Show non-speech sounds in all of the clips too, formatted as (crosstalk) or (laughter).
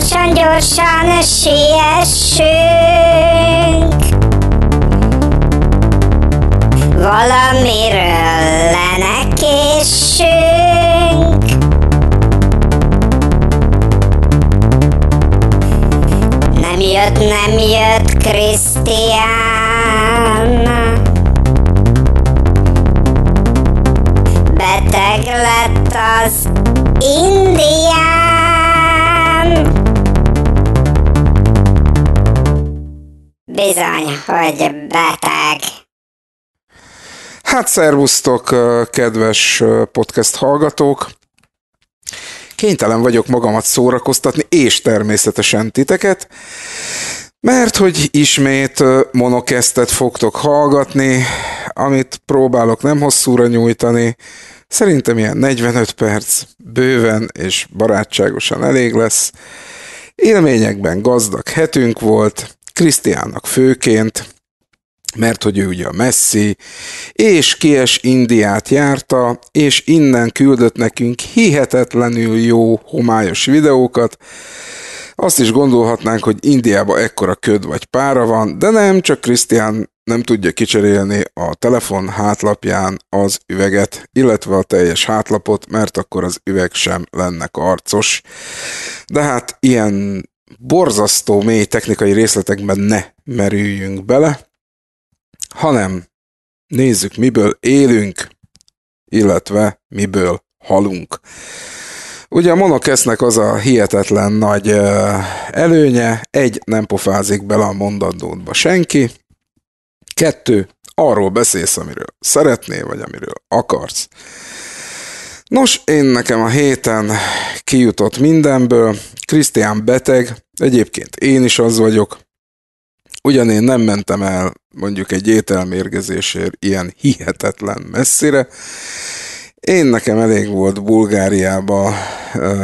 Gyorsan, gyorsan siessünk. Valamiről lenekésünk Nem jött, nem jött Krisztián. Beteg lett az indián Bizony, hogy beteg. Hát szervusztok, kedves podcast hallgatók! Kénytelen vagyok magamat szórakoztatni, és természetesen titeket, mert hogy ismét monokesztet fogtok hallgatni, amit próbálok nem hosszúra nyújtani, szerintem ilyen 45 perc bőven és barátságosan elég lesz. Élményekben gazdag hetünk volt, Krisztiánnak főként, mert hogy ő ugye a Messi, és Kies Indiát járta, és innen küldött nekünk hihetetlenül jó homályos videókat. Azt is gondolhatnánk, hogy Indiában ekkora köd vagy pára van, de nem, csak Krisztián nem tudja kicserélni a telefon hátlapján az üveget, illetve a teljes hátlapot, mert akkor az üveg sem lenne arcos. De hát ilyen borzasztó mély technikai részletekben ne merüljünk bele, hanem nézzük, miből élünk, illetve miből halunk. Ugye a monokesznek az a hihetetlen nagy előnye, egy, nem pofázik bele a mondatdódba senki, kettő, arról beszélsz, amiről szeretnél, vagy amiről akarsz. Nos, én nekem a héten kijutott mindenből, Krisztián beteg, egyébként én is az vagyok, ugyan én nem mentem el mondjuk egy ételmérgezésért ilyen hihetetlen messzire, én nekem elég volt Bulgáriába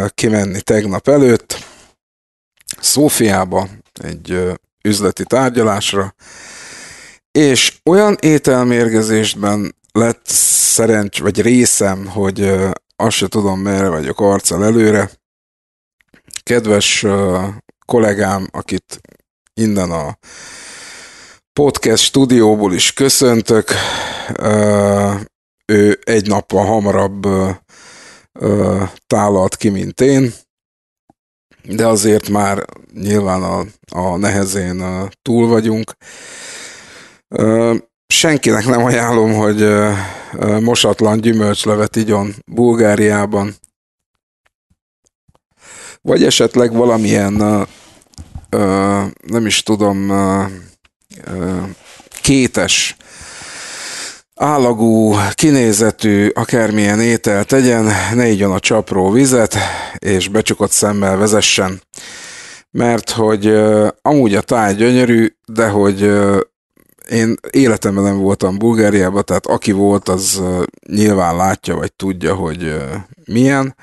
kimenni tegnap előtt, Szófiába egy üzleti tárgyalásra, és olyan ételmérgezésben lett szerencs, vagy részem, hogy azt se tudom, merre vagyok arccal előre. Kedves kollégám, akit innen a podcast stúdióból is köszöntök, ő egy nappal hamarabb tálalt ki, mint én, de azért már nyilván a, a nehezén túl vagyunk. Senkinek nem ajánlom, hogy mosatlan gyümölcslevet igyon Bulgáriában, vagy esetleg valamilyen, nem is tudom, kétes állagú, kinézetű, akármilyen étel tegyen, ne igyon a csapró vizet, és becsukott szemmel vezessen. Mert hogy amúgy a táj gyönyörű, de hogy én életemben nem voltam Bulgáriában, tehát aki volt, az nyilván látja, vagy tudja, hogy milyen.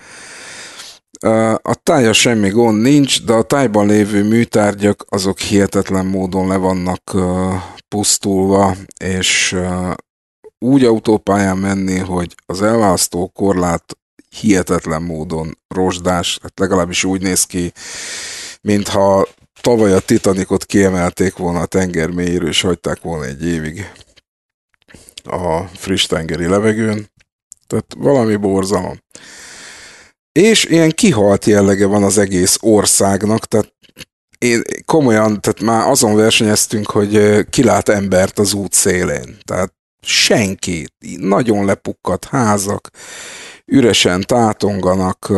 A tája semmi gond nincs, de a tájban lévő műtárgyak azok hihetetlen módon le vannak pusztulva, és úgy autópályán menni, hogy az elválasztó korlát hihetetlen módon rozsdás, hát legalábbis úgy néz ki, mintha tavaly a Titanicot kiemelték volna a tenger mélyéről, és hagyták volna egy évig a friss tengeri levegőn. Tehát valami borzalom. És ilyen kihalt jellege van az egész országnak, tehát én komolyan, tehát már azon versenyeztünk, hogy kilát embert az út szélén. Tehát senki, nagyon lepukkadt házak, üresen tátonganak,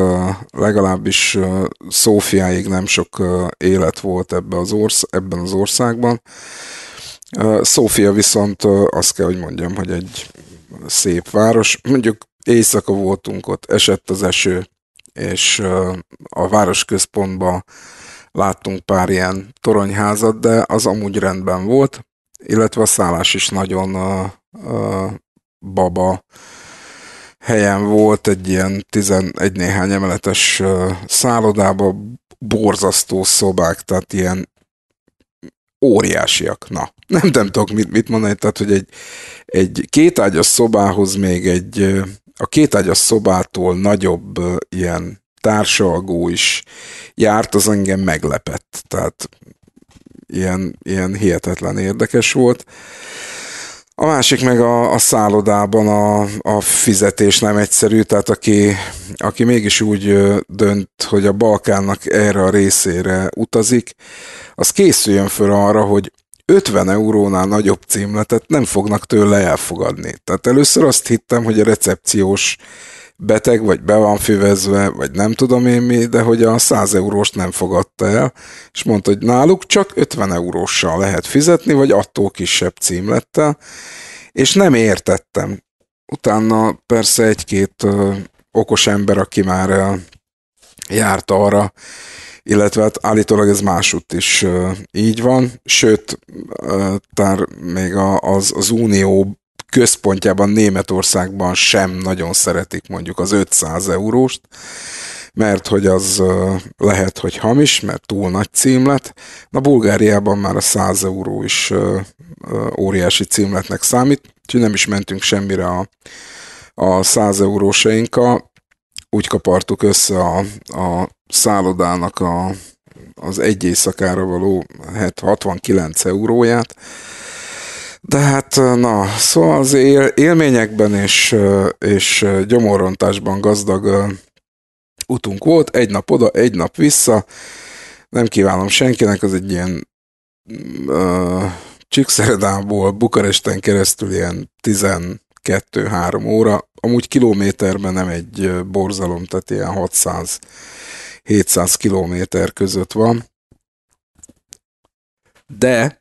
legalábbis Szófiáig nem sok élet volt ebbe az orsz- ebben az országban. Szófia viszont azt kell, hogy mondjam, hogy egy szép város. Mondjuk éjszaka voltunk ott, esett az eső, és a város központban láttunk pár ilyen toronyházat, de az amúgy rendben volt, illetve a szállás is nagyon baba helyen volt, egy ilyen 11 néhány emeletes szállodába, borzasztó szobák, tehát ilyen óriásiak. Na, nem, nem tudok mit, mit mondani, tehát, hogy egy, egy kétágyas szobához még egy, a kétágyas szobától nagyobb ilyen társalgó is járt, az engem meglepett. Tehát ilyen, ilyen hihetetlen érdekes volt. A másik meg a, a szállodában a, a fizetés nem egyszerű, tehát aki, aki mégis úgy dönt, hogy a Balkánnak erre a részére utazik, az készüljön föl arra, hogy 50 eurónál nagyobb címletet nem fognak tőle elfogadni. Tehát először azt hittem, hogy a recepciós beteg, vagy be van füvezve, vagy nem tudom én mi, de hogy a 100 eurós nem fogadta el, és mondta, hogy náluk csak 50 euróssal lehet fizetni, vagy attól kisebb címlettel, és nem értettem. Utána persze egy-két okos ember, aki már járt arra, illetve hát állítólag ez másutt is így van, sőt, tár még az, az Unió központjában Németországban sem nagyon szeretik mondjuk az 500 euróst, mert hogy az lehet, hogy hamis, mert túl nagy címlet. Na Bulgáriában már a 100 euró is óriási címletnek számít, úgyhogy nem is mentünk semmire a, a 100 eurósainkkal. Úgy kapartuk össze a, a szállodának a, az egy éjszakára való 69 euróját, de hát, na, szóval az él, élményekben és, és gyomorrontásban gazdag utunk volt, egy nap oda, egy nap vissza, nem kívánom senkinek, az egy ilyen uh, Csíkszeredából Bukaresten keresztül ilyen 12-3 óra, amúgy kilométerben nem egy borzalom, tehát ilyen 600-700 kilométer között van. De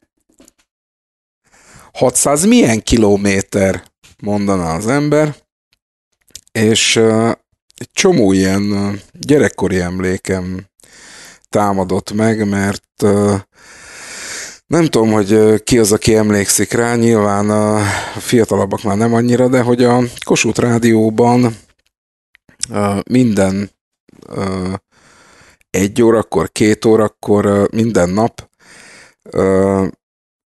600 milyen kilométer, mondaná az ember, és egy csomó ilyen gyerekkori emlékem támadott meg, mert nem tudom, hogy ki az, aki emlékszik rá, nyilván a fiatalabbak már nem annyira, de hogy a Kossuth Rádióban minden egy órakor, két órakor, minden nap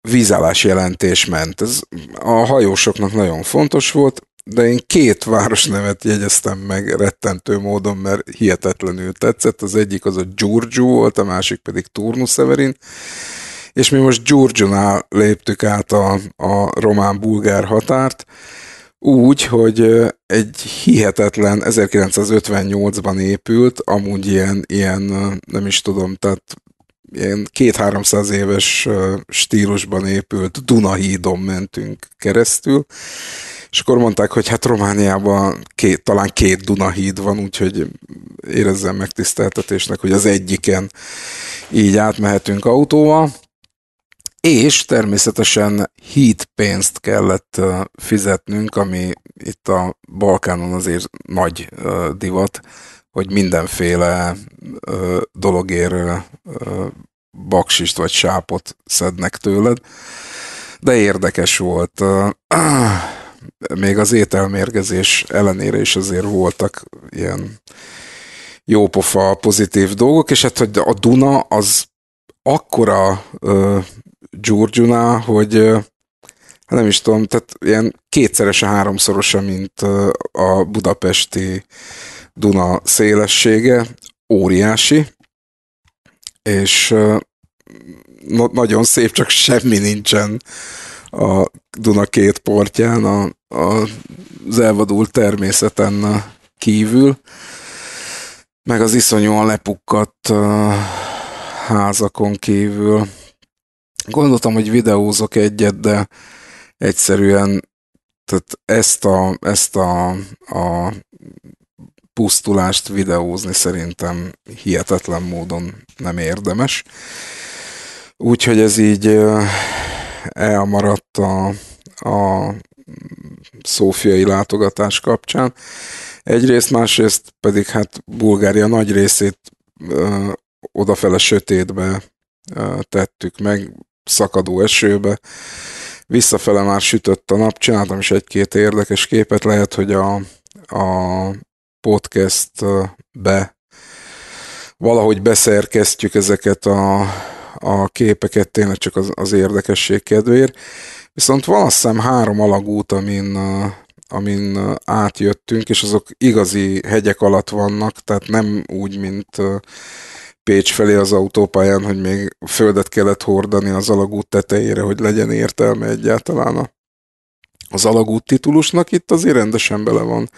vízállás jelentés ment. Ez a hajósoknak nagyon fontos volt, de én két városnevet jegyeztem meg rettentő módon, mert hihetetlenül tetszett. Az egyik az a Giurgiu volt, a másik pedig Severin, és mi most Giurgiunál léptük át a, a román-bulgár határt, úgy, hogy egy hihetetlen 1958-ban épült, amúgy ilyen, ilyen nem is tudom, tehát ilyen két-háromszáz éves stílusban épült Dunahídon mentünk keresztül, és akkor mondták, hogy hát Romániában két, talán két Dunahíd van, úgyhogy érezzem megtiszteltetésnek, hogy az egyiken így átmehetünk autóval, és természetesen hídpénzt kellett fizetnünk, ami itt a Balkánon azért nagy divat, hogy mindenféle ö, dologért ö, baksist vagy sápot szednek tőled. De érdekes volt. (clears throat) Még az ételmérgezés ellenére is azért voltak ilyen jópofa pozitív dolgok, és hát hogy a Duna az akkora uh, Giurgiuna, hogy uh, nem is tudom, tehát ilyen kétszerese, háromszorosa, mint uh, a budapesti Duna szélessége óriási, és na- nagyon szép, csak semmi nincsen a Duna két portján, a, a, az elvadult természeten kívül, meg az iszonyúan lepukkadt uh, házakon kívül. Gondoltam, hogy videózok egyet, de egyszerűen tehát ezt a, ezt a, a pusztulást videózni szerintem hihetetlen módon nem érdemes. Úgyhogy ez így elmaradt a, a szófiai látogatás kapcsán. Egyrészt, másrészt pedig hát Bulgária nagy részét ö, odafele sötétbe ö, tettük meg, szakadó esőbe. Visszafele már sütött a nap, csináltam is egy-két érdekes képet, lehet, hogy a, a podcastbe valahogy beszerkesztjük ezeket a, a képeket tényleg csak az, az érdekesség kedvéért. Viszont van azt hiszem három alagút, amin, amin átjöttünk, és azok igazi hegyek alatt vannak, tehát nem úgy, mint Pécs felé az autópályán, hogy még földet kellett hordani az alagút tetejére, hogy legyen értelme egyáltalán az alagút titulusnak. Itt azért rendesen bele van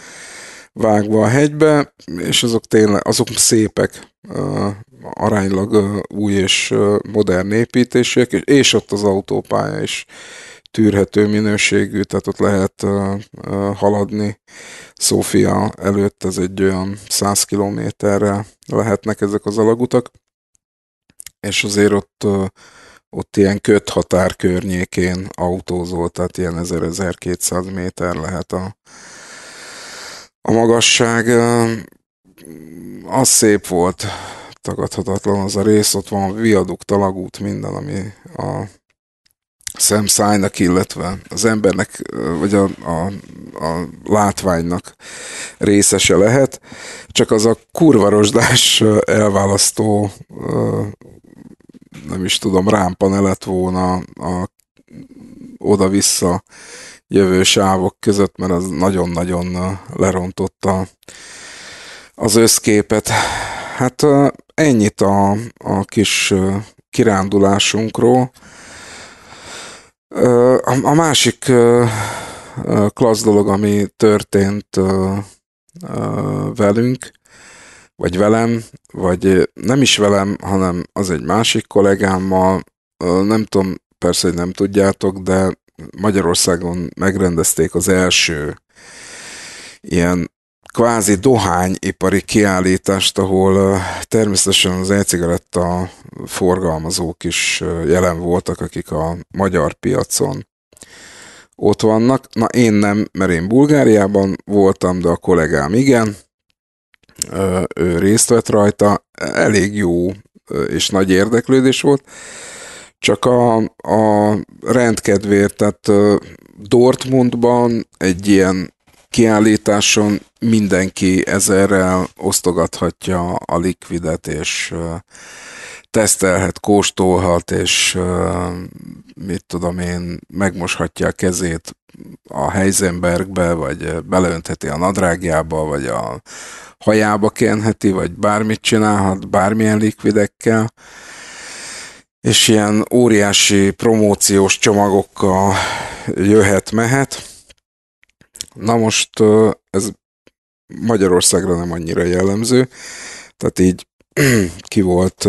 vágva a hegybe, és azok tényleg, azok szépek, aránylag új és modern építések, és ott az autópálya is tűrhető minőségű, tehát ott lehet haladni. Szófia előtt ez egy olyan 100 kilométerre lehetnek ezek az alagutak, és azért ott, ott ilyen köthatár környékén autózol, tehát ilyen 1000-1200 méter lehet a, a magasság. Az szép volt, tagadhatatlan az a rész, ott van viadukt, talagút, minden, ami a szemszájnak, illetve az embernek, vagy a, a, a látványnak részese lehet, csak az a kurvarosdás elválasztó nem is tudom, rámpa ne lett volna a oda-vissza jövő sávok között, mert az nagyon-nagyon lerontotta az összképet. Hát ennyit a, a kis kirándulásunkról. A másik klassz dolog, ami történt velünk, vagy velem, vagy nem is velem, hanem az egy másik kollégámmal, nem tudom, persze, hogy nem tudjátok, de Magyarországon megrendezték az első ilyen kvázi dohányipari kiállítást, ahol természetesen az e-cigaretta forgalmazók is jelen voltak, akik a magyar piacon ott vannak. Na én nem, mert én Bulgáriában voltam, de a kollégám igen, ő részt vett rajta, elég jó és nagy érdeklődés volt, csak a, a rendkedvéért, tehát Dortmundban egy ilyen kiállításon mindenki ezerrel osztogathatja a likvidet, és tesztelhet, kóstolhat, és mit tudom én, megmoshatja a kezét a Heisenbergbe, vagy beleöntheti a nadrágjába, vagy a hajába kenheti, vagy bármit csinálhat, bármilyen likvidekkel, és ilyen óriási promóciós csomagokkal jöhet-mehet. Na most ez Magyarországra nem annyira jellemző, tehát így (clears throat) ki volt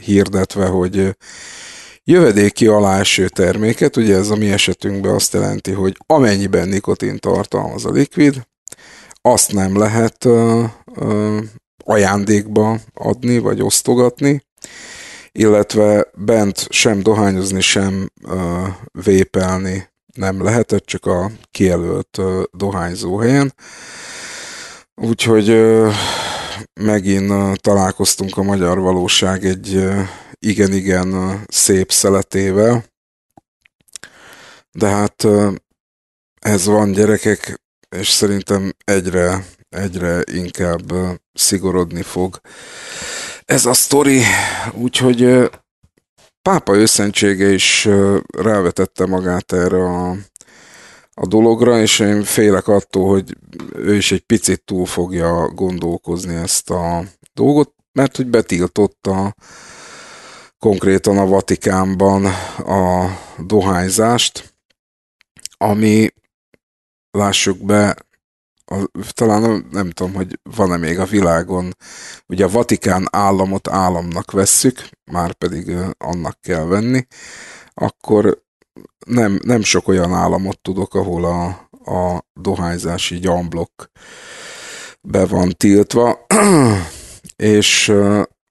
hirdetve, hogy jövedéki alá terméket, ugye ez a mi esetünkben azt jelenti, hogy amennyiben nikotin tartalmaz a likvid, azt nem lehet ajándékba adni, vagy osztogatni, illetve bent sem dohányozni, sem vépelni nem lehetett, csak a kijelölt dohányzó helyen. Úgyhogy megint találkoztunk a magyar valóság egy igen-igen szép szeletével. De hát ez van gyerekek, és szerintem egyre, egyre inkább szigorodni fog. Ez a sztori, úgyhogy pápa őszentsége is rávetette magát erre a, a dologra, és én félek attól, hogy ő is egy picit túl fogja gondolkozni ezt a dolgot, mert hogy betiltotta konkrétan a Vatikánban a dohányzást, ami lássuk be, a, talán nem tudom, hogy van-e még a világon, ugye a Vatikán államot államnak vesszük, már pedig annak kell venni, akkor nem, nem sok olyan államot tudok, ahol a, a dohányzási gyamblok be van tiltva, (clears throat) és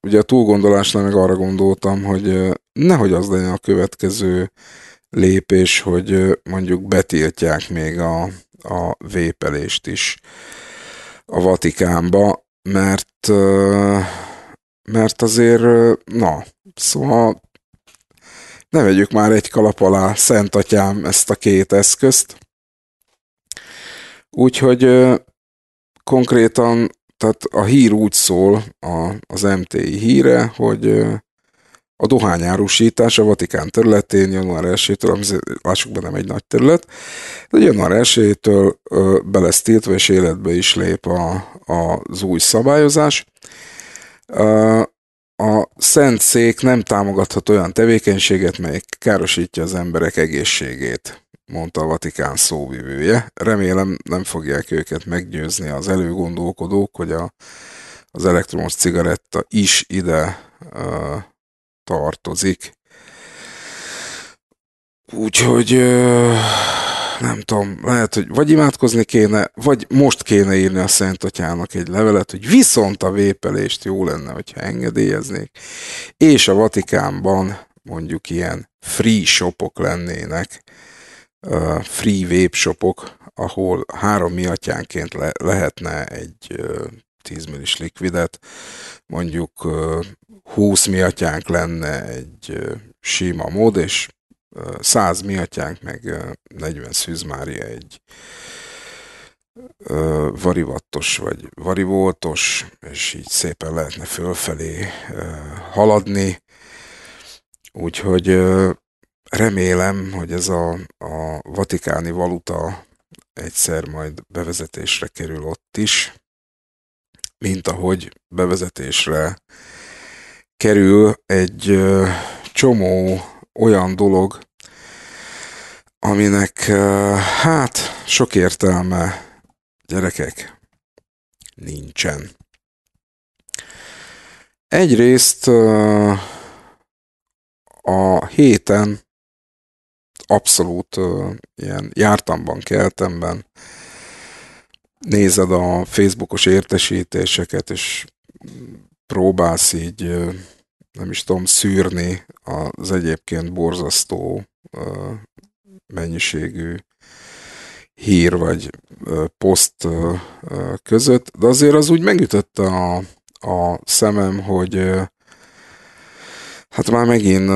ugye a túlgondolásnál meg arra gondoltam, hogy nehogy az legyen a következő lépés, hogy mondjuk betiltják még a, a vépelést is a Vatikánba, mert, mert azért, na, szóval ne vegyük már egy kalap alá, Szent Atyám, ezt a két eszközt. Úgyhogy konkrétan, tehát a hír úgy szól, a, az MTI híre, hogy a dohányárusítás a Vatikán területén január 1-től, lássuk be nem egy nagy terület, de január 1-től be lesz tiltva, és életbe is lép a, a, az új szabályozás. A Szent Szék nem támogathat olyan tevékenységet, mely károsítja az emberek egészségét, mondta a Vatikán szóvivője. Remélem nem fogják őket meggyőzni az előgondolkodók, hogy a, az elektromos cigaretta is ide tartozik. Úgyhogy nem tudom, lehet, hogy vagy imádkozni kéne, vagy most kéne írni a Szent Atyának egy levelet, hogy viszont a vépelést jó lenne, hogyha engedélyeznék, és a Vatikánban mondjuk ilyen free shopok lennének, free vape shopok, ahol három miatyánként le- lehetne egy 10 millis likvidet, mondjuk uh, 20 miatyánk lenne egy sima mód, és 100 miatyánk, meg 40 szűzmária egy varivattos vagy varivoltos, és így szépen lehetne fölfelé haladni. Úgyhogy remélem, hogy ez a, a vatikáni valuta egyszer majd bevezetésre kerül ott is, mint ahogy bevezetésre kerül egy csomó olyan dolog, aminek hát sok értelme gyerekek nincsen. Egyrészt a héten abszolút ilyen jártamban, keltemben nézed a Facebookos értesítéseket, és próbálsz így nem is tudom, szűrni az egyébként borzasztó mennyiségű hír vagy poszt között, de azért az úgy megütötte a, a szemem, hogy hát már megint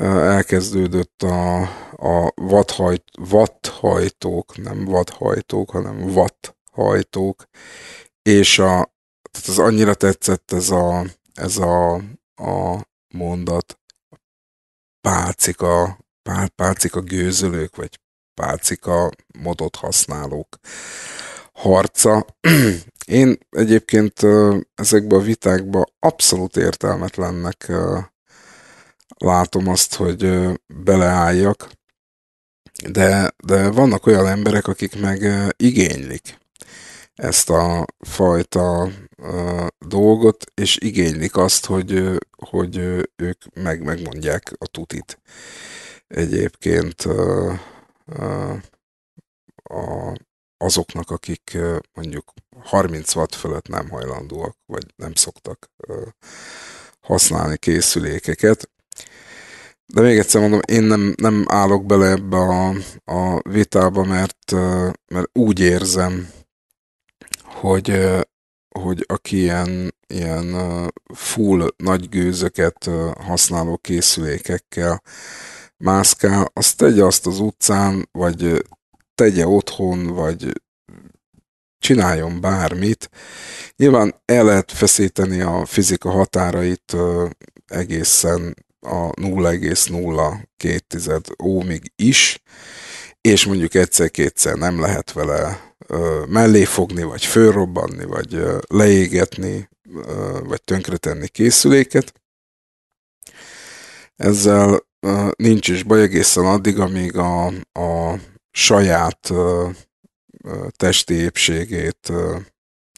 elkezdődött a, a vadhajt, vadhajtók, nem vadhajtók, hanem vadhajtók, és a, tehát az annyira tetszett ez a, ez a a mondat pálcika, pál, pálcika gőzölők, vagy pálcika modot használók harca. Én egyébként ezekben a vitákban abszolút értelmetlennek látom azt, hogy beleálljak, de, de vannak olyan emberek, akik meg igénylik ezt a fajta dolgot, és igénylik azt, hogy, hogy ők meg, megmondják a tutit. Egyébként a, azoknak, akik mondjuk 30 watt fölött nem hajlandóak, vagy nem szoktak használni készülékeket. De még egyszer mondom, én nem, nem állok bele ebbe a, a vitába, mert, mert úgy érzem, hogy, hogy aki ilyen, ilyen full nagy gőzöket használó készülékekkel mászkál, azt tegye azt az utcán, vagy tegye otthon, vagy csináljon bármit. Nyilván el lehet feszíteni a fizika határait egészen a 0,02 ómig is, és mondjuk egyszer-kétszer nem lehet vele mellé fogni, vagy fölrobbanni, vagy leégetni, vagy tönkretenni készüléket. Ezzel nincs is baj egészen addig, amíg a, a saját testi épségét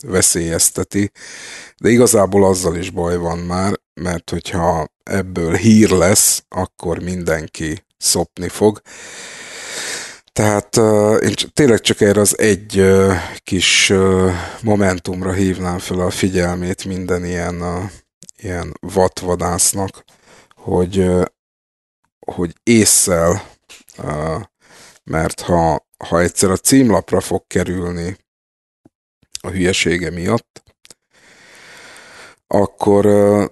veszélyezteti, de igazából azzal is baj van már, mert hogyha ebből hír lesz, akkor mindenki szopni fog, tehát uh, én tényleg csak erre az egy uh, kis uh, momentumra hívnám fel a figyelmét minden ilyen, uh, ilyen vatvadásznak, hogy, uh, hogy észszel, uh, mert ha, ha egyszer a címlapra fog kerülni a hülyesége miatt, akkor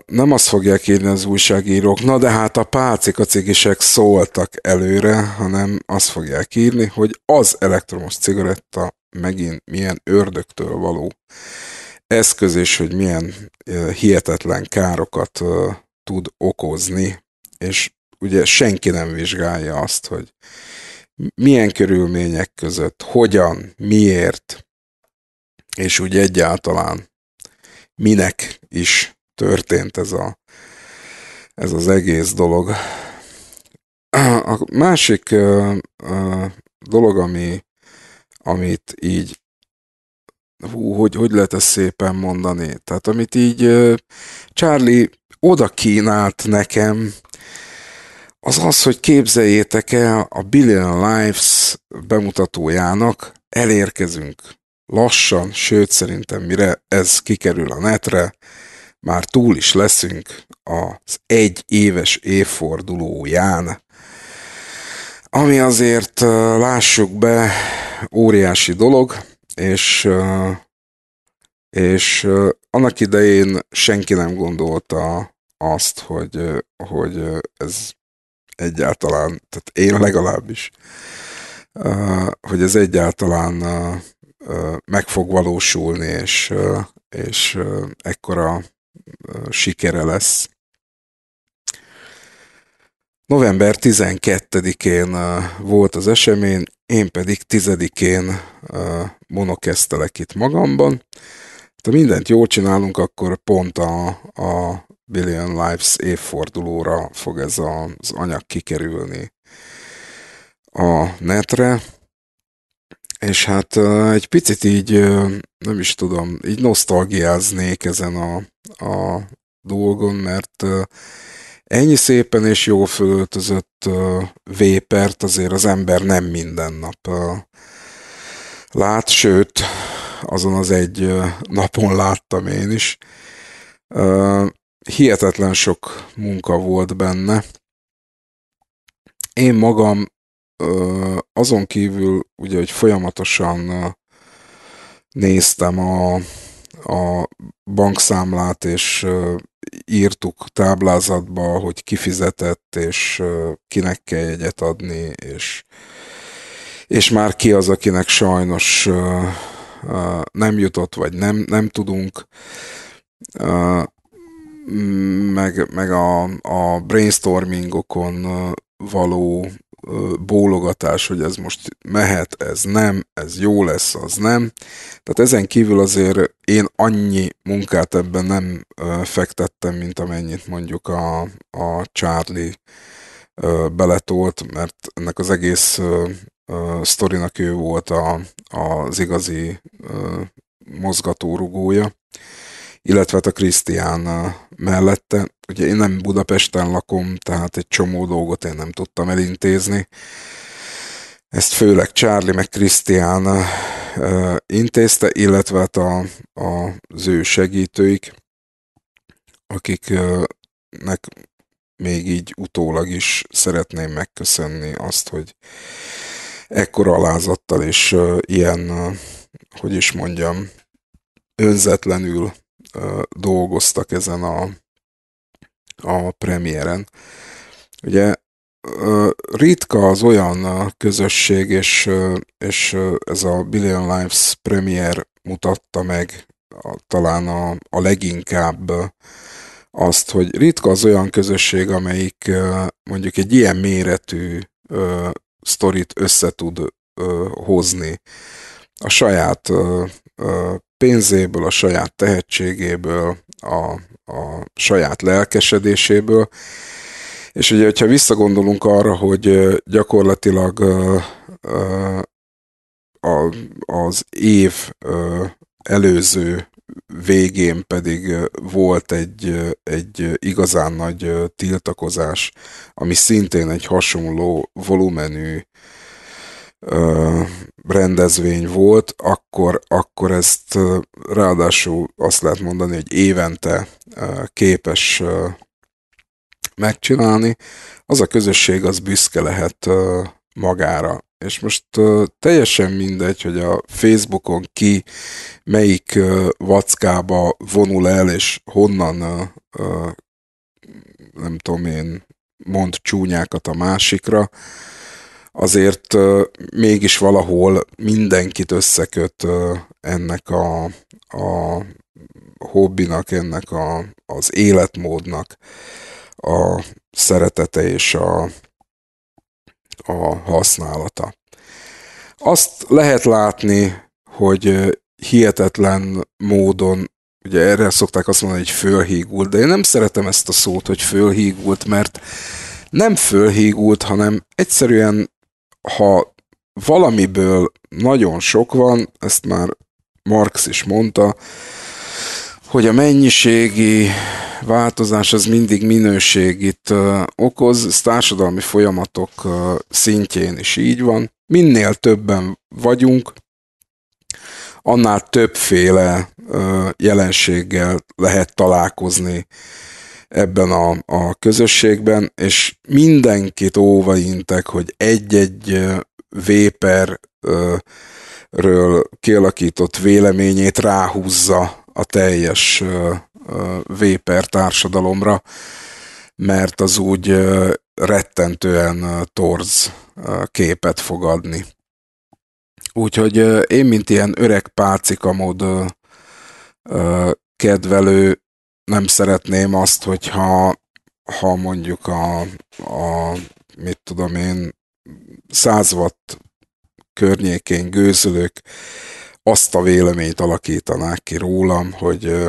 nem azt fogják írni az újságírók, na de hát a pálcikacigisek szóltak előre, hanem azt fogják írni, hogy az elektromos cigaretta megint milyen ördögtől való eszköz, és hogy milyen hihetetlen károkat tud okozni, és ugye senki nem vizsgálja azt, hogy milyen körülmények között, hogyan, miért, és úgy egyáltalán minek is történt ez, a, ez az egész dolog. A másik dolog, ami, amit így hú, hogy, hogy lehet ezt szépen mondani? Tehát amit így Charlie oda kínált nekem, az az, hogy képzeljétek el a Billion Lives bemutatójának elérkezünk lassan, sőt szerintem mire ez kikerül a netre, már túl is leszünk az egy éves évfordulóján, ami azért lássuk be óriási dolog, és, és annak idején senki nem gondolta azt, hogy, hogy ez egyáltalán, tehát én legalábbis, hogy ez egyáltalán meg fog valósulni, és, és ekkora sikere lesz. November 12-én volt az esemény, én pedig 10-én monokesztelek itt magamban. Ha mindent jól csinálunk, akkor pont a, a Billion Lives évfordulóra fog ez az anyag kikerülni a netre. És hát egy picit így, nem is tudom, így nosztalgiáznék ezen a, a dolgon, mert ennyi szépen és jól fölöltözött vépert azért az ember nem minden nap lát, sőt, azon az egy napon láttam én is. Hihetetlen sok munka volt benne. Én magam azon kívül, ugye, hogy folyamatosan néztem a, a bankszámlát, és írtuk táblázatba, hogy kifizetett, és kinek kell jegyet adni, és, és már ki az, akinek sajnos nem jutott, vagy nem, nem tudunk. Meg, meg a, a brainstormingokon való bólogatás, hogy ez most mehet, ez nem, ez jó lesz, az nem. Tehát ezen kívül azért én annyi munkát ebben nem fektettem, mint amennyit mondjuk a, a Charlie beletolt, mert ennek az egész sztorinak ő volt a, az igazi mozgatórugója illetve hát a Krisztián mellette. Ugye én nem Budapesten lakom, tehát egy csomó dolgot én nem tudtam elintézni. Ezt főleg Charlie meg Krisztián intézte, illetve hát a, a, az ő segítőik, akiknek még így utólag is szeretném megköszönni azt, hogy ekkora alázattal és ilyen, hogy is mondjam, önzetlenül dolgoztak ezen a, a premiéren. Ugye ritka az olyan közösség, és, és ez a Billion Lives premier mutatta meg a, talán a, a leginkább azt, hogy ritka az olyan közösség, amelyik mondjuk egy ilyen méretű sztorit össze tud hozni a saját pénzéből, a saját tehetségéből, a, a saját lelkesedéséből. És ugye, hogyha visszagondolunk arra, hogy gyakorlatilag az év előző végén pedig volt egy, egy igazán nagy tiltakozás, ami szintén egy hasonló volumenű rendezvény volt, akkor, akkor ezt ráadásul azt lehet mondani, hogy évente képes megcsinálni, az a közösség az büszke lehet magára. És most teljesen mindegy, hogy a Facebookon ki melyik vackába vonul el, és honnan nem tudom én, mond csúnyákat a másikra, azért mégis valahol mindenkit összeköt ennek a, a hobbinak, ennek a, az életmódnak a szeretete és a, a használata. Azt lehet látni, hogy hihetetlen módon, ugye erre szokták azt mondani, hogy fölhígult, de én nem szeretem ezt a szót, hogy fölhígult, mert nem fölhígult, hanem egyszerűen, ha valamiből nagyon sok van, ezt már Marx is mondta, hogy a mennyiségi változás az mindig minőségit okoz, ez társadalmi folyamatok szintjén is így van. Minél többen vagyunk, annál többféle jelenséggel lehet találkozni ebben a, a közösségben, és mindenkit óvaintek, hogy egy-egy véperről kialakított véleményét ráhúzza a teljes véper társadalomra, mert az úgy rettentően torz képet fog adni. Úgyhogy én, mint ilyen öreg pácikamód kedvelő, nem szeretném azt, hogyha ha mondjuk a, a mit tudom én, 100 watt környékén gőzölők azt a véleményt alakítanák ki rólam, hogy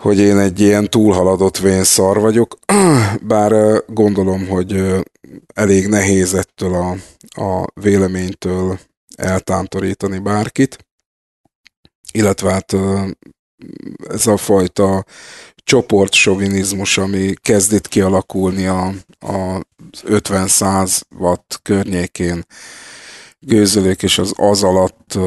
hogy én egy ilyen túlhaladott vénszar vagyok, (clears throat) bár gondolom, hogy elég nehéz ettől a, a véleménytől eltántorítani bárkit, illetve hát ez a fajta csoportsovinizmus, ami kezd itt kialakulni a, a 50-100 watt környékén. Gőzölők és az az alatt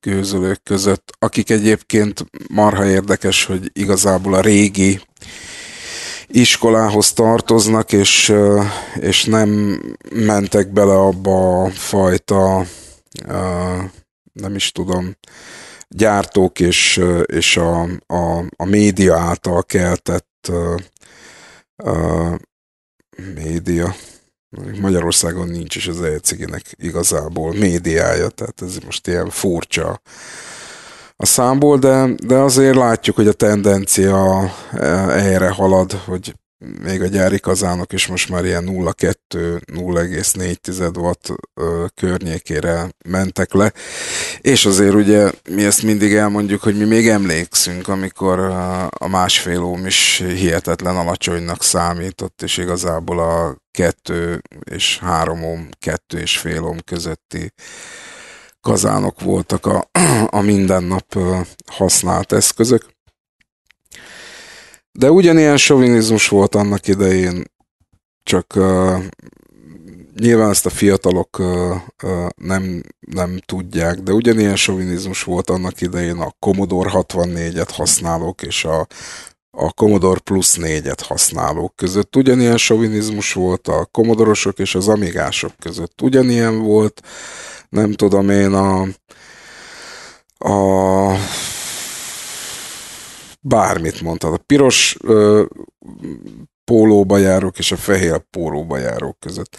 gőzölők között, akik egyébként marha érdekes, hogy igazából a régi iskolához tartoznak, és, és nem mentek bele abba a fajta, nem is tudom, gyártók és, és a, a, a média által keltett média, Magyarországon nincs is az e igazából médiája, tehát ez most ilyen furcsa a számból, de, de azért látjuk, hogy a tendencia erre halad, hogy még a gyári kazánok is most már ilyen 0,2, 0,4 watt környékére mentek le, és azért ugye mi ezt mindig elmondjuk, hogy mi még emlékszünk, amikor a másfél óm is hihetetlen alacsonynak számított, és igazából a kettő és három óm, kettő és fél óm közötti kazánok voltak a, (clears throat) a mindennap használt eszközök. De ugyanilyen sovinizmus volt annak idején, csak uh, nyilván ezt a fiatalok uh, uh, nem, nem tudják, de ugyanilyen sovinizmus volt annak idején a Commodore 64-et használók és a, a Commodore Plus 4-et használók között. Ugyanilyen sovinizmus volt a komodorosok és az amigások között. Ugyanilyen volt, nem tudom én, a, a bármit mondhat. A piros ö, pólóba járók és a fehér pólóba járók között.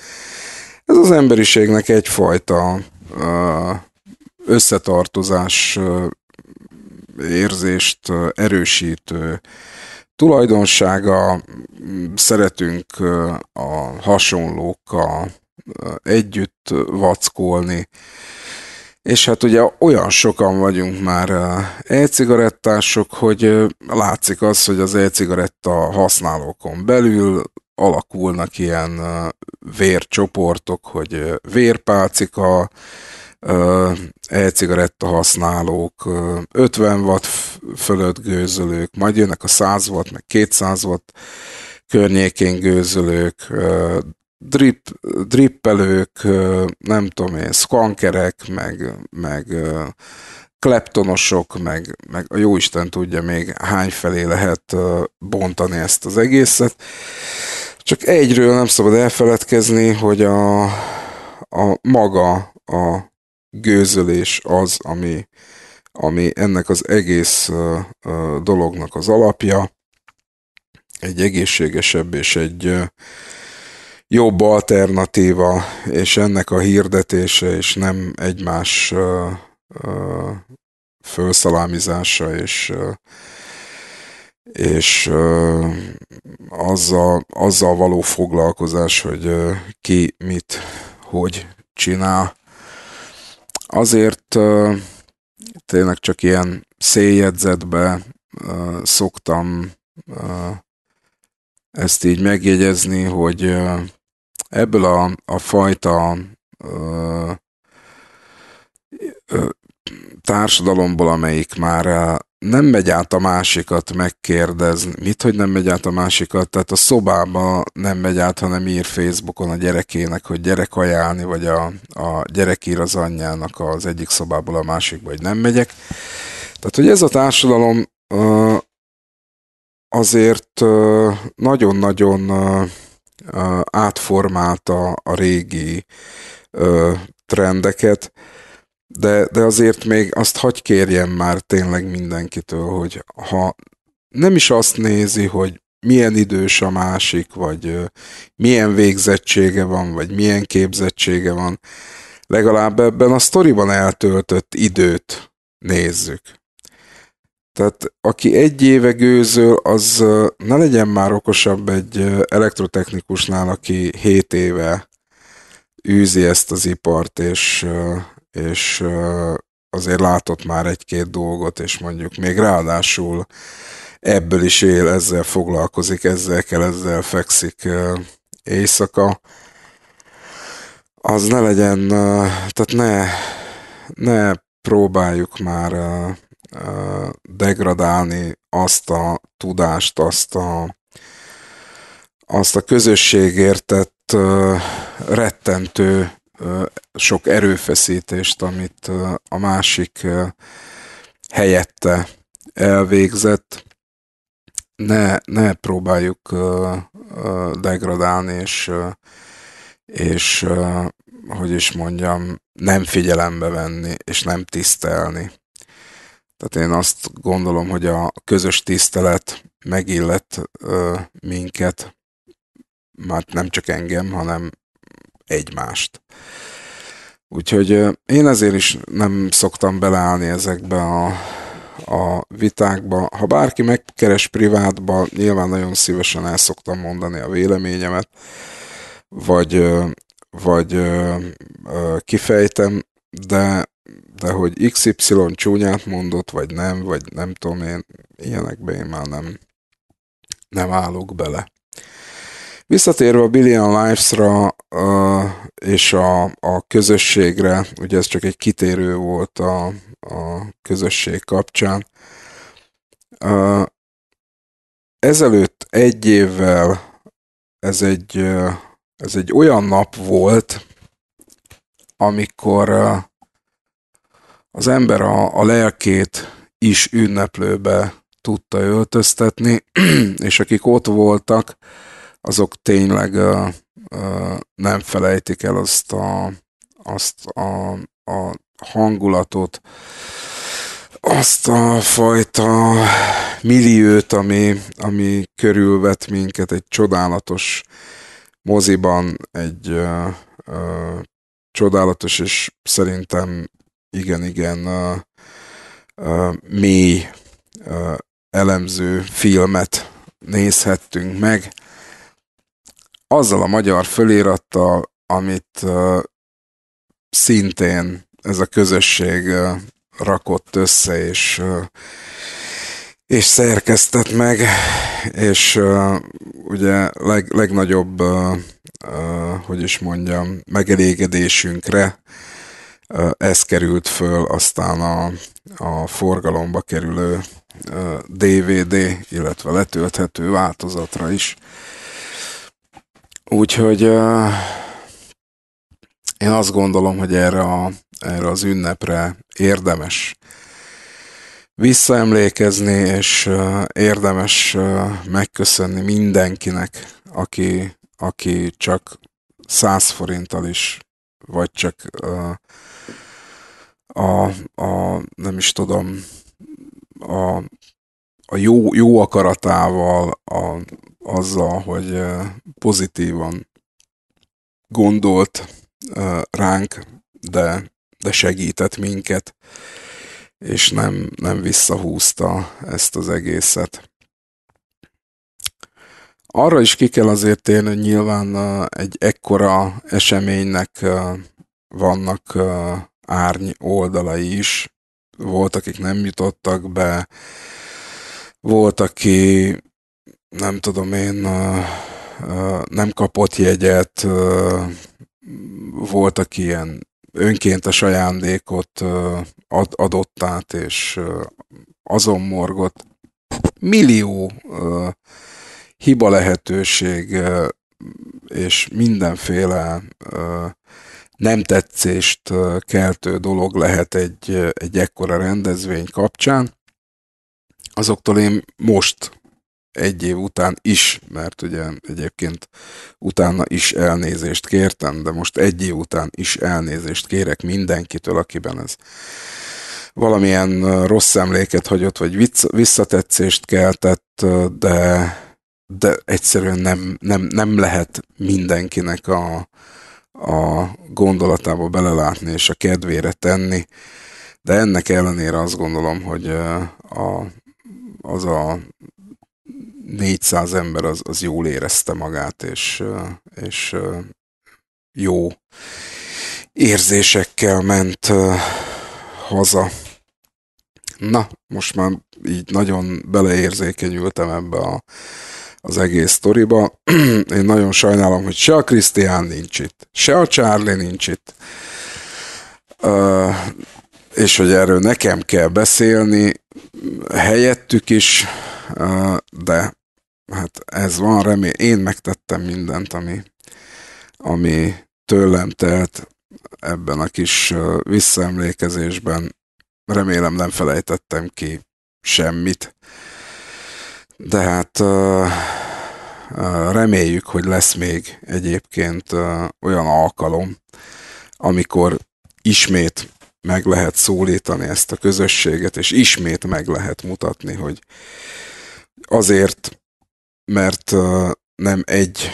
Ez az emberiségnek egyfajta ö, összetartozás ö, érzést ö, erősítő tulajdonsága, szeretünk a hasonlókkal együtt vackolni, és hát ugye olyan sokan vagyunk már e-cigarettások, hogy látszik az, hogy az e-cigaretta használókon belül alakulnak ilyen vércsoportok, hogy vérpálcika, e-cigaretta használók, 50 watt fölött gőzölők, majd jönnek a 100 watt, meg 200 watt környékén gőzölők, drip, drippelők, nem tudom én, skankerek, meg, meg kleptonosok, meg, meg a jóisten tudja még hány felé lehet bontani ezt az egészet. Csak egyről nem szabad elfeledkezni, hogy a, a maga a gőzölés az, ami, ami ennek az egész dolognak az alapja. Egy egészségesebb és egy jobb alternatíva, és ennek a hirdetése, és nem egymás uh, felszalámizása, és uh, és azzal, azzal való foglalkozás, hogy ki mit, hogy csinál. Azért tényleg csak ilyen széljegyzetbe szoktam ezt így megjegyezni, hogy ebből a, a fajta társadalomból, amelyik már nem megy át a másikat megkérdezni. Mit, hogy nem megy át a másikat? Tehát a szobába nem megy át, hanem ír Facebookon a gyerekének, hogy gyerek ajánlni, vagy a, a gyerek ír az anyjának az egyik szobából a másikba, hogy nem megyek. Tehát, hogy ez a társadalom azért nagyon-nagyon átformálta a régi trendeket, de, de azért még azt hagy kérjem már tényleg mindenkitől, hogy ha nem is azt nézi, hogy milyen idős a másik, vagy milyen végzettsége van, vagy milyen képzettsége van, legalább ebben a sztoriban eltöltött időt nézzük. Tehát aki egy éve gőzöl, az ne legyen már okosabb egy elektrotechnikusnál, aki hét éve űzi ezt az ipart, és, és azért látott már egy-két dolgot, és mondjuk még ráadásul ebből is él, ezzel foglalkozik, ezzel kell, ezzel fekszik éjszaka, az ne legyen, tehát ne, ne próbáljuk már degradálni azt a tudást, azt a, azt a közösségért tett rettentő sok erőfeszítést, amit a másik helyette elvégzett. Ne, ne próbáljuk degradálni, és, és hogy is mondjam, nem figyelembe venni, és nem tisztelni. Tehát én azt gondolom, hogy a közös tisztelet megillet minket, már nem csak engem, hanem egymást. Úgyhogy én ezért is nem szoktam beleállni ezekbe a, a vitákba. Ha bárki megkeres privátba, nyilván nagyon szívesen el szoktam mondani a véleményemet, vagy, vagy kifejtem, de, de hogy XY csúnyát mondott, vagy nem, vagy nem tudom én, ilyenekbe én már nem, nem állok bele. Visszatérve a Billion Lives-ra uh, és a, a közösségre, ugye ez csak egy kitérő volt a, a közösség kapcsán. Uh, ezelőtt egy évvel ez egy, uh, ez egy olyan nap volt, amikor az ember a, a lelkét is ünneplőbe tudta öltöztetni, (clears throat) és akik ott voltak, azok tényleg uh, uh, nem felejtik el azt a, azt a, a hangulatot, azt a fajta milliót, ami, ami körülvet minket egy csodálatos moziban, egy uh, uh, csodálatos és szerintem igen-igen uh, uh, mély uh, elemző filmet nézhettünk meg, azzal a magyar fölirattal, amit uh, szintén ez a közösség uh, rakott össze, és, uh, és szerkesztett meg, és uh, ugye leg, legnagyobb, uh, uh, hogy is mondjam, megelégedésünkre ez került föl aztán a, a forgalomba kerülő DVD, illetve letölthető változatra is. Úgyhogy én azt gondolom, hogy erre, a, erre az ünnepre érdemes visszaemlékezni, és érdemes megköszönni mindenkinek, aki, aki csak száz forinttal is, vagy csak a, a, nem is tudom, a, a jó, jó akaratával, a, azzal, hogy pozitívan gondolt ránk, de, de segített minket, és nem, nem visszahúzta ezt az egészet. arra is ki kell azért térni, hogy nyilván egy ekkora eseménynek vannak árny oldalai is. Volt, akik nem jutottak be, volt, aki nem tudom én, nem kapott jegyet, volt, aki ilyen önkéntes ajándékot adott át, és azon morgott. Millió hiba lehetőség és mindenféle nem tetszést keltő dolog lehet egy, egy ekkora rendezvény kapcsán. Azoktól én most egy év után is, mert ugye egyébként utána is elnézést kértem, de most egy év után is elnézést kérek mindenkitől, akiben ez valamilyen rossz emléket hagyott, vagy visszatetszést keltett, de, de egyszerűen nem, nem, nem lehet mindenkinek a, a gondolatába belelátni és a kedvére tenni, de ennek ellenére azt gondolom, hogy a, az a 400 ember az, az jól érezte magát, és, és jó érzésekkel ment haza. Na, most már így nagyon beleérzékenyültem ebbe a, az egész sztoriba. (clears throat) Én nagyon sajnálom, hogy se a Krisztián nincs itt, se a Charlie nincs itt. Uh, és hogy erről nekem kell beszélni, helyettük is, uh, de hát ez van, remény. Én megtettem mindent, ami, ami tőlem telt ebben a kis visszaemlékezésben. Remélem nem felejtettem ki semmit. De hát reméljük, hogy lesz még egyébként olyan alkalom, amikor ismét meg lehet szólítani ezt a közösséget, és ismét meg lehet mutatni, hogy azért mert nem egy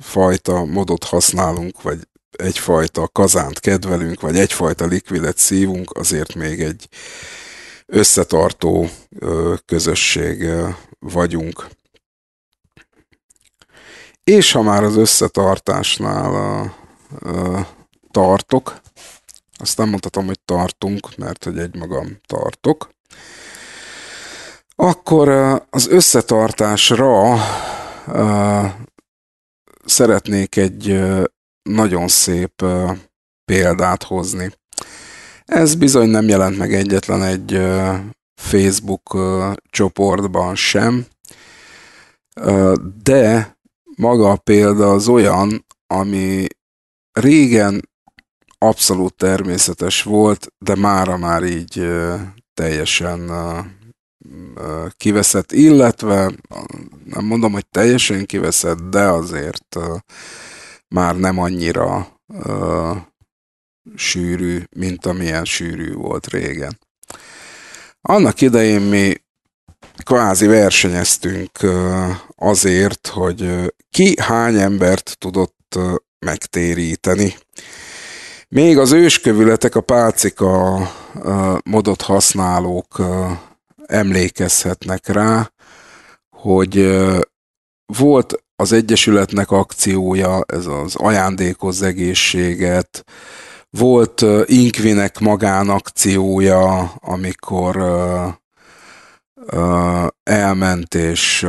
fajta modot használunk, vagy egyfajta kazánt kedvelünk, vagy egyfajta likvidet szívunk, azért még egy összetartó közösség vagyunk. És ha már az összetartásnál tartok, azt nem mondhatom, hogy tartunk, mert hogy egymagam tartok, akkor az összetartásra szeretnék egy nagyon szép példát hozni. Ez bizony nem jelent meg egyetlen egy Facebook csoportban sem, de maga a példa az olyan, ami régen abszolút természetes volt, de mára már így teljesen kiveszett, illetve nem mondom, hogy teljesen kiveszett, de azért már nem annyira sűrű, mint amilyen sűrű volt régen. Annak idején mi kvázi versenyeztünk azért, hogy ki hány embert tudott megtéríteni. Még az őskövületek, a pálcika modot használók emlékezhetnek rá, hogy volt az Egyesületnek akciója, ez az ajándékoz egészséget, volt Inkvinek magánakciója, amikor elment és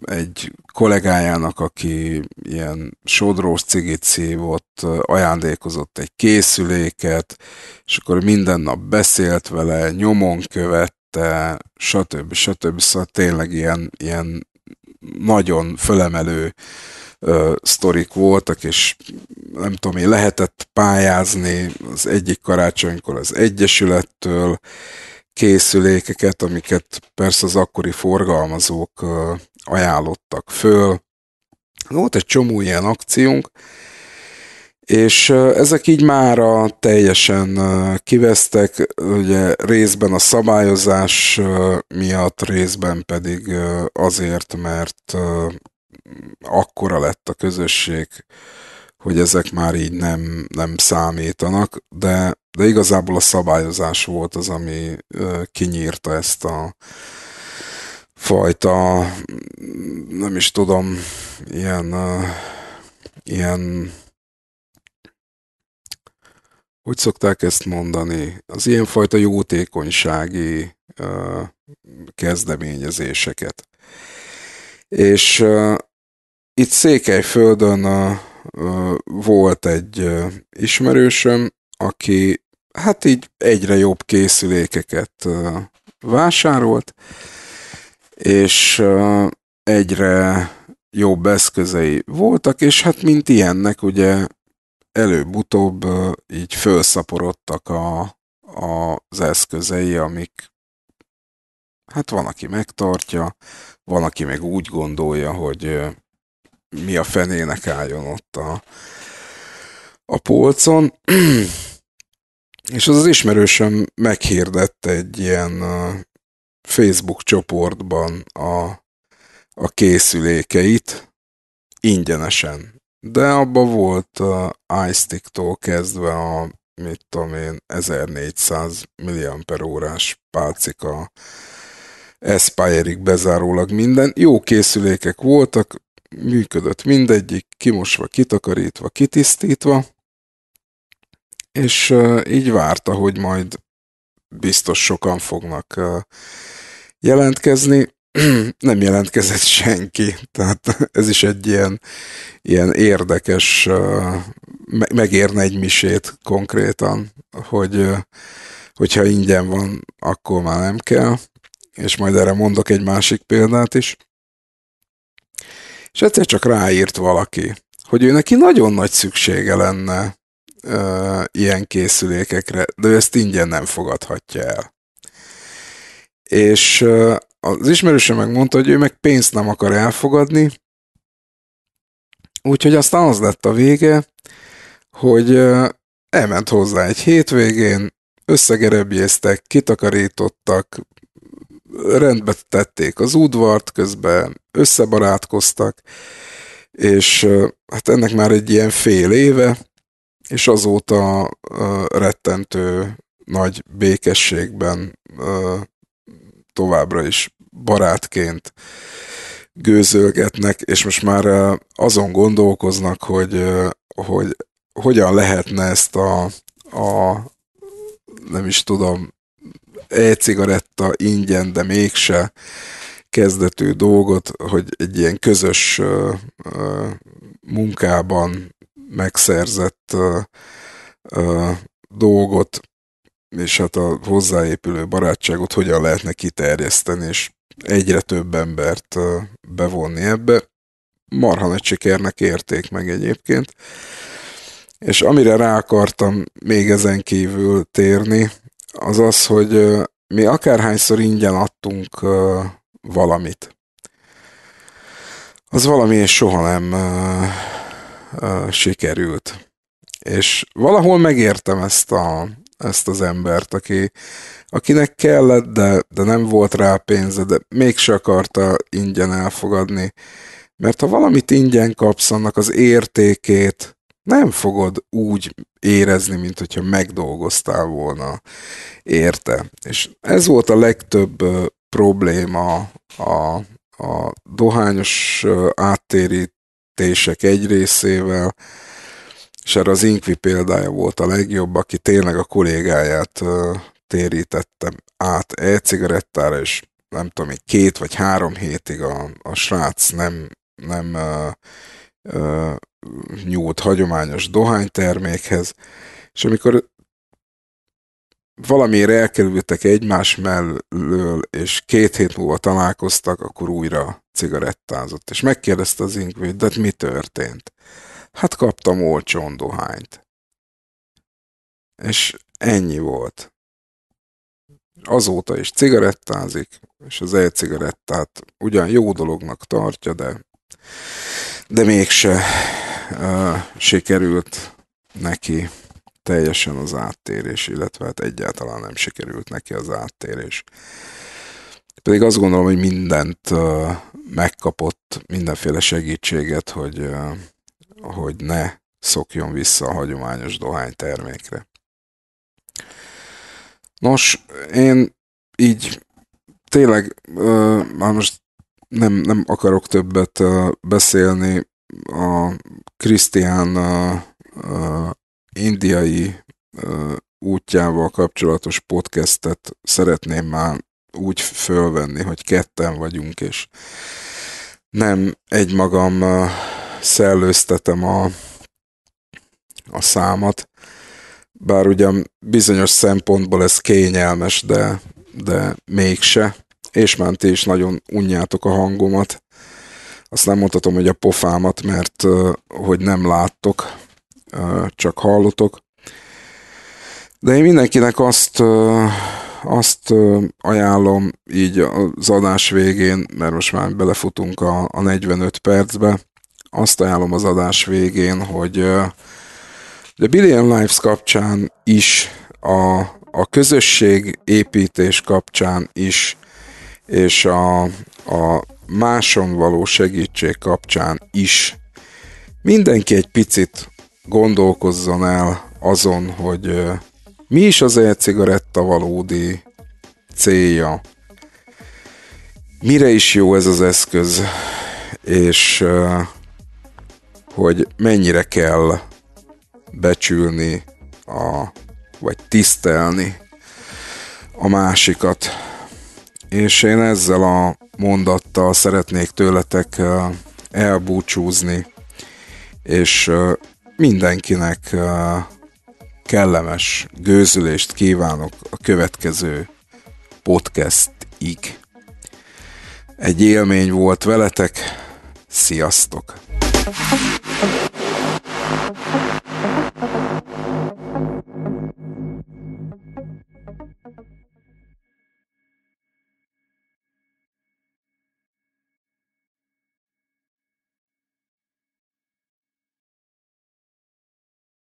egy kollégájának, aki ilyen sodrós cigit szívott, ajándékozott egy készüléket, és akkor minden nap beszélt vele, nyomon követte, stb. stb. Szóval tényleg ilyen, ilyen nagyon fölemelő ö, sztorik voltak, és nem tudom én, lehetett pályázni az egyik karácsonykor az Egyesülettől, készülékeket, amiket persze az akkori forgalmazók ajánlottak föl. Volt egy csomó ilyen akciónk, és ezek így mára teljesen kivesztek, ugye részben a szabályozás miatt, részben pedig azért, mert akkora lett a közösség, hogy ezek már így nem, nem számítanak, de, de igazából a szabályozás volt az, ami kinyírta ezt a fajta, nem is tudom, ilyen, ilyen hogy szokták ezt mondani, az ilyenfajta jótékonysági kezdeményezéseket. És uh, itt Székelyföldön uh, volt egy uh, ismerősöm, aki hát így egyre jobb készülékeket uh, vásárolt, és uh, egyre jobb eszközei voltak, és hát mint ilyennek ugye előbb-utóbb uh, így felszaporodtak a, a, az eszközei, amik hát van, aki megtartja, van, aki meg úgy gondolja, hogy uh, mi a fenének álljon ott a, a polcon. (clears throat) És az az ismerősöm meghirdette egy ilyen Facebook csoportban a, a készülékeit ingyenesen. De abba volt a iStick-tól kezdve a, mit tudom én, 1400 mAh-órás pálcika Aspire-ig bezárólag minden. Jó készülékek voltak, működött mindegyik, kimosva, kitakarítva, kitisztítva, és így várta, hogy majd biztos sokan fognak jelentkezni. (clears throat) Nem jelentkezett senki, tehát (laughs) ez is egy ilyen, ilyen érdekes, megérne egy misét konkrétan, hogy hogyha ingyen van, akkor már nem kell, és majd erre mondok egy másik példát is. És egyszer csak ráírt valaki, hogy ő neki nagyon nagy szüksége lenne uh, ilyen készülékekre, de ő ezt ingyen nem fogadhatja el. És uh, az ismerősöm megmondta, hogy ő meg pénzt nem akar elfogadni, úgyhogy aztán az lett a vége, hogy uh, elment hozzá egy hétvégén, összegerebjéztek, kitakarítottak, rendbe tették az udvart, közben összebarátkoztak, és hát ennek már egy ilyen fél éve, és azóta rettentő nagy békességben továbbra is barátként gőzölgetnek, és most már azon gondolkoznak, hogy, hogy hogyan lehetne ezt a, a nem is tudom, e-cigaretta ingyen, de mégse kezdetű dolgot, hogy egy ilyen közös munkában megszerzett dolgot, és hát a hozzáépülő barátságot hogyan lehetne kiterjeszteni, és egyre több embert bevonni ebbe. Marha nagy sikernek érték meg egyébként. És amire rá akartam még ezen kívül térni, az az, hogy mi akárhányszor ingyen adtunk valamit, az valami soha nem sikerült. És valahol megértem ezt, a, ezt az embert, aki, akinek kellett, de, de nem volt rá pénze, de mégse akarta ingyen elfogadni. Mert ha valamit ingyen kapsz, annak az értékét nem fogod úgy érezni, mint hogyha megdolgoztál volna érte. És ez volt a legtöbb probléma a, a dohányos áttérít tések egy részével, és erre az Inkvi példája volt a legjobb, aki tényleg a kollégáját uh, térítette át e-cigarettára, és nem tudom, egy két vagy három hétig a, a srác nem, nem uh, nyúlt hagyományos dohánytermékhez, és amikor valamiért elkerültek egymás mellől, és két hét múlva találkoztak, akkor újra cigarettázott. És megkérdezte az Ingrid, de hát mi történt? Hát kaptam olcsón dohányt. És ennyi volt. Azóta is cigarettázik, és az e-cigarettát ugyan jó dolognak tartja, de, de mégse uh, sikerült neki teljesen az áttérés, illetve hát egyáltalán nem sikerült neki az áttérés. Pedig azt gondolom, hogy mindent uh, megkapott, mindenféle segítséget, hogy, uh, hogy ne szokjon vissza a hagyományos dohánytermékre. Nos, én így tényleg, már most nem, nem akarok többet beszélni a Krisztián indiai útjával kapcsolatos podcastet szeretném már úgy fölvenni, hogy ketten vagyunk, és nem egymagam szellőztetem a, a számat, bár ugyan bizonyos szempontból ez kényelmes, de, de mégse, és már ti is nagyon unjátok a hangomat. Azt nem mondhatom, hogy a pofámat, mert hogy nem láttok, csak hallotok. De én mindenkinek azt, azt ajánlom így az adás végén, mert most már belefutunk a, a 45 percbe, azt ajánlom az adás végén, hogy a Billion Lives kapcsán is, a, a közösség építés kapcsán is, és a, a máson való segítség kapcsán is mindenki egy picit gondolkozzon el azon, hogy mi is az e-cigaretta valódi célja, mire is jó ez az eszköz, és hogy mennyire kell becsülni, a, vagy tisztelni a másikat. És én ezzel a mondattal szeretnék tőletek elbúcsúzni, és mindenkinek kellemes gőzülést kívánok a következő podcastig. Egy élmény volt veletek, sziasztok!